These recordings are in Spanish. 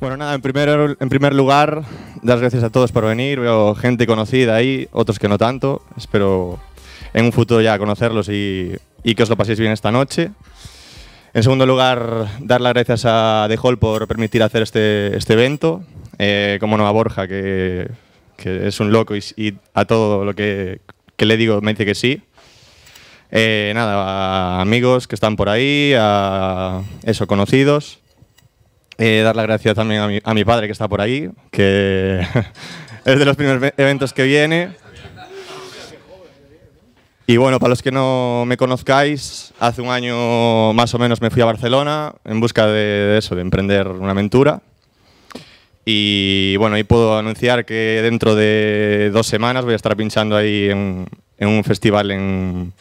Bueno, nada, en primer, en primer lugar, dar gracias a todos por venir. Veo gente conocida ahí, otros que no tanto. Espero en un futuro ya conocerlos y, y que os lo paséis bien esta noche. En segundo lugar, dar las gracias a The Hall por permitir hacer este, este evento. Eh, como no a Borja, que, que es un loco y, y a todo lo que, que le digo me dice que sí. Eh, nada, a amigos que están por ahí, a eso, conocidos. Eh, dar las gracias también a mi, a mi padre que está por ahí, que es de los primeros ve- eventos que viene. Y bueno, para los que no me conozcáis, hace un año más o menos me fui a Barcelona en busca de, de eso, de emprender una aventura. Y bueno, ahí puedo anunciar que dentro de dos semanas voy a estar pinchando ahí en, en un festival en,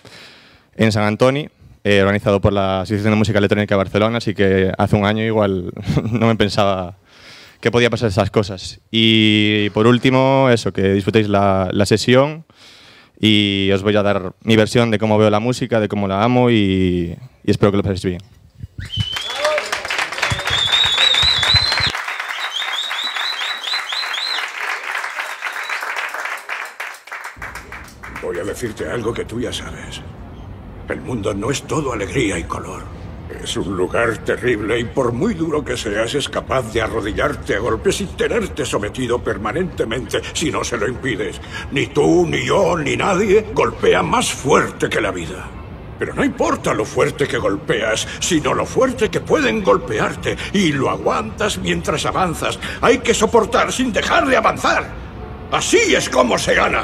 en San Antonio, eh, organizado por la Asociación de Música Electrónica de Barcelona, así que hace un año igual no me pensaba que podía pasar esas cosas. Y por último, eso, que disfrutéis la, la sesión y os voy a dar mi versión de cómo veo la música, de cómo la amo y, y espero que lo paséis bien. Voy a decirte algo que tú ya sabes. El mundo no es todo alegría y color. Es un lugar terrible y por muy duro que seas es capaz de arrodillarte a golpes y tenerte sometido permanentemente si no se lo impides. Ni tú, ni yo, ni nadie golpea más fuerte que la vida. Pero no importa lo fuerte que golpeas, sino lo fuerte que pueden golpearte y lo aguantas mientras avanzas. Hay que soportar sin dejar de avanzar. Así es como se gana.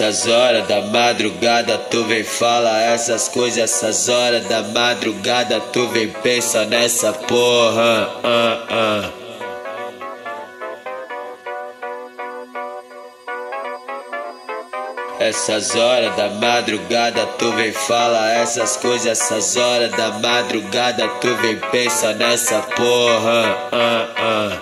Essas horas da madrugada tu vem fala essas coisas, essas horas da madrugada tu vem pensa nessa porra. Uh, uh. Essas horas da madrugada tu vem fala essas coisas, essas horas da madrugada tu vem pensa nessa porra. Uh,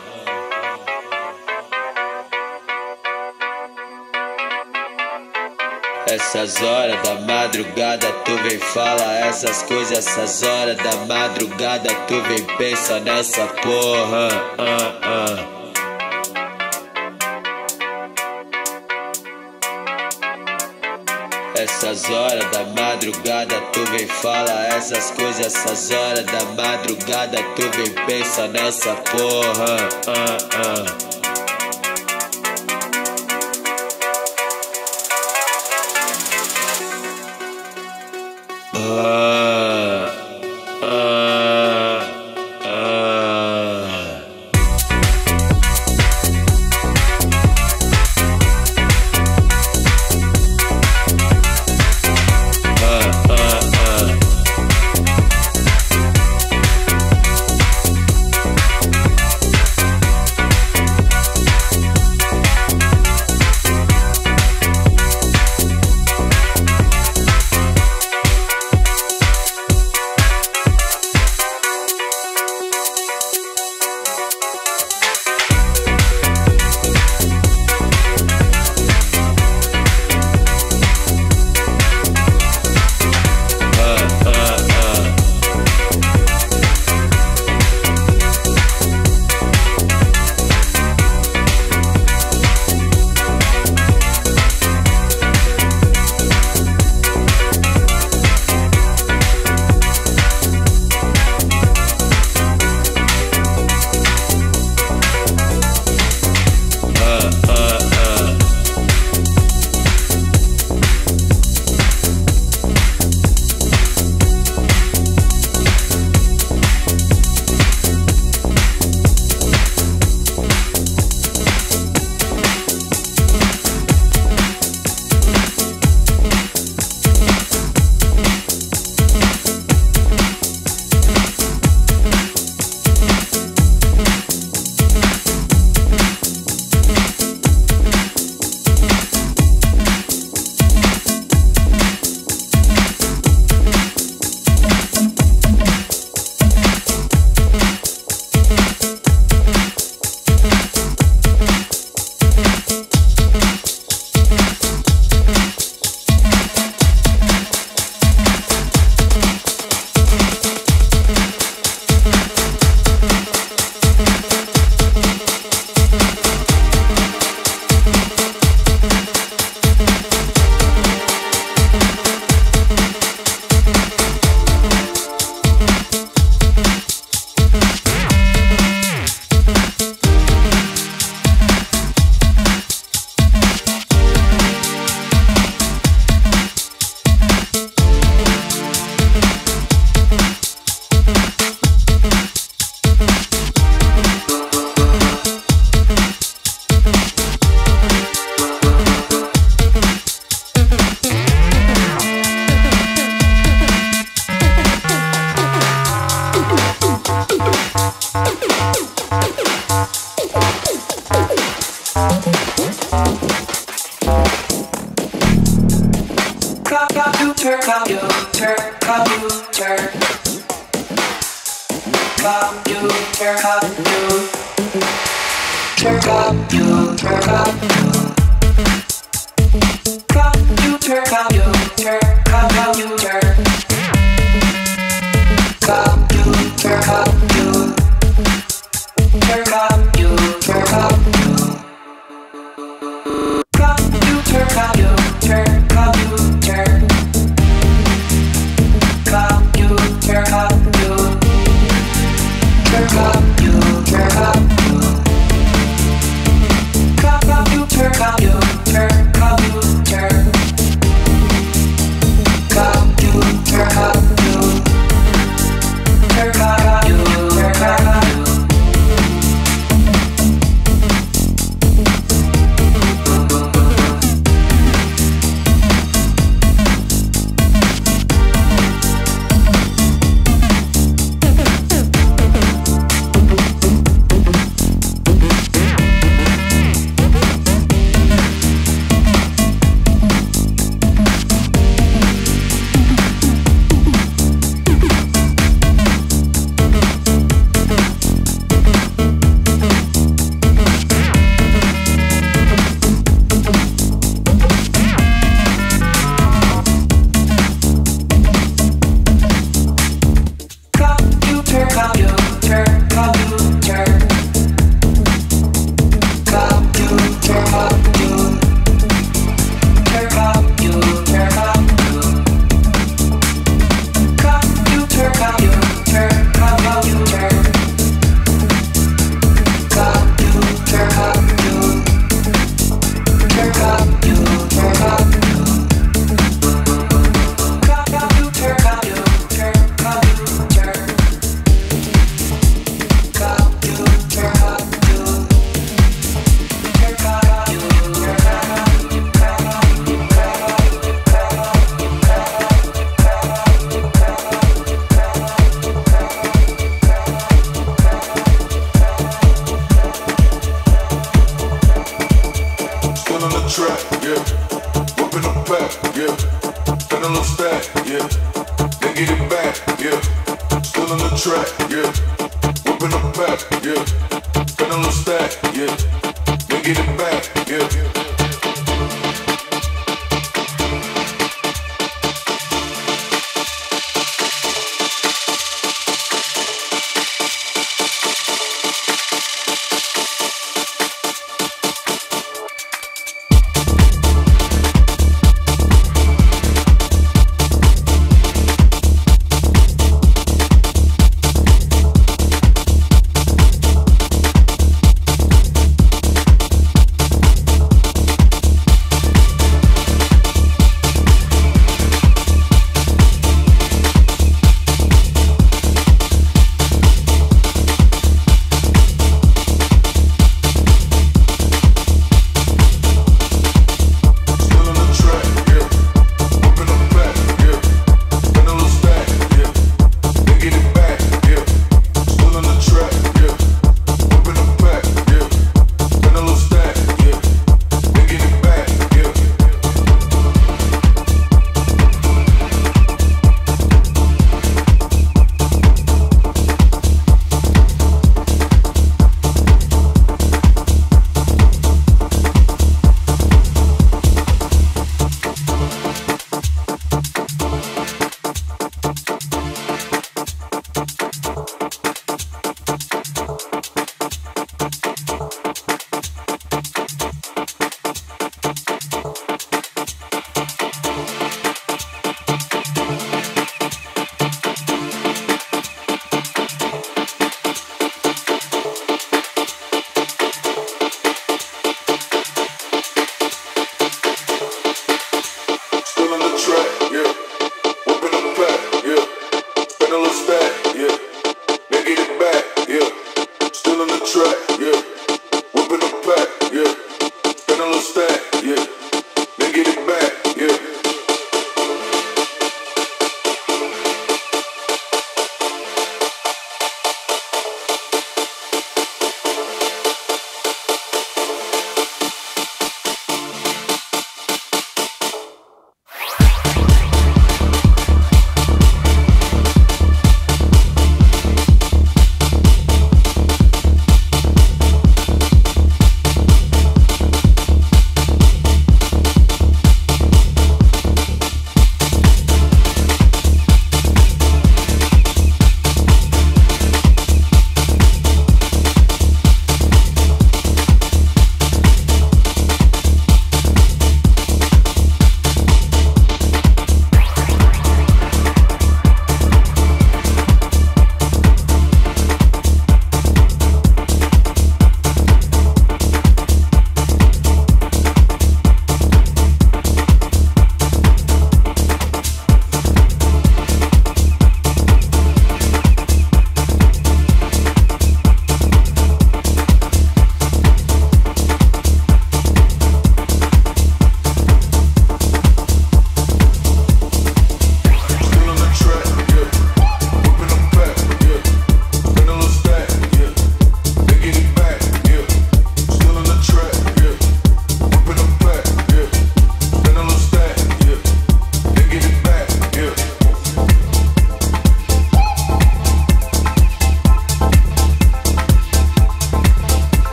Essas horas da madrugada tu vem fala essas coisas, essas horas da madrugada tu vem pensa nessa porra. Uh, uh. Essas horas da madrugada tu vem fala essas coisas, essas horas da madrugada tu vem pensa nessa porra. Uh, uh.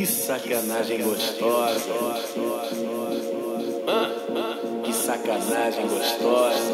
Que sacanagem gostosa. Que sacanagem gostosa.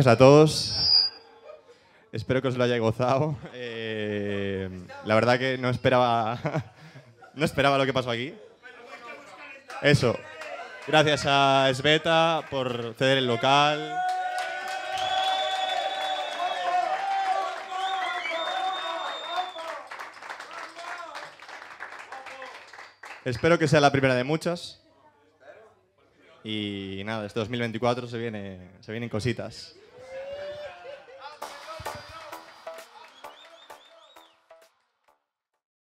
Gracias a todos. Espero que os lo hayáis gozado. Eh, la verdad que no esperaba, no esperaba lo que pasó aquí. Eso. Gracias a Sveta por ceder el local. Espero que sea la primera de muchas. Y nada, este 2024 se, viene, se vienen cositas.